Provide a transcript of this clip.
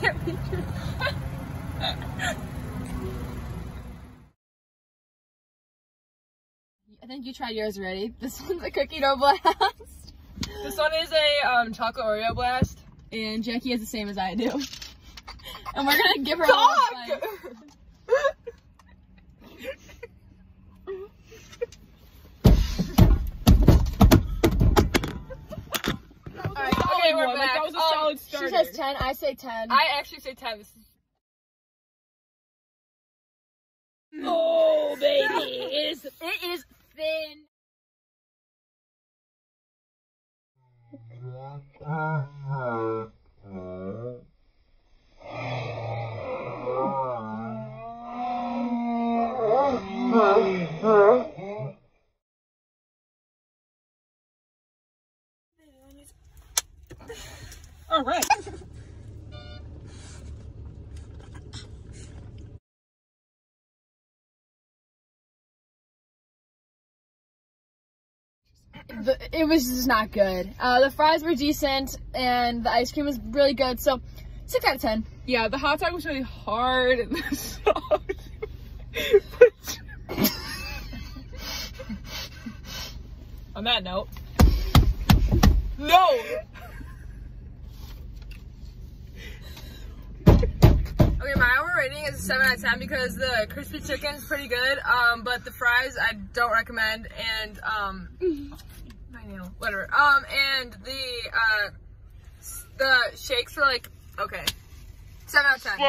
can't be. I think you tried yours already. This one's a cookie dough blast. This one is a um, chocolate Oreo blast. And Jackie has the same as I do. And we're gonna give her a Okay, we're one. Like, that was a Um, solid she says 10, I say 10. I actually say 10. This is oh, baby. It is, it is thin. all right. The, it was just not good. Uh, the fries were decent, and the ice cream was really good. So, six out of ten. Yeah, the hot dog was really hard and the sauce. On that note, no. Okay, my overall rating is a 7 out of 10 because the crispy chicken is pretty good, um, but the fries I don't recommend, and, um, my nail, whatever. Um, and the, uh, the shakes were like, okay. 7 out of 10.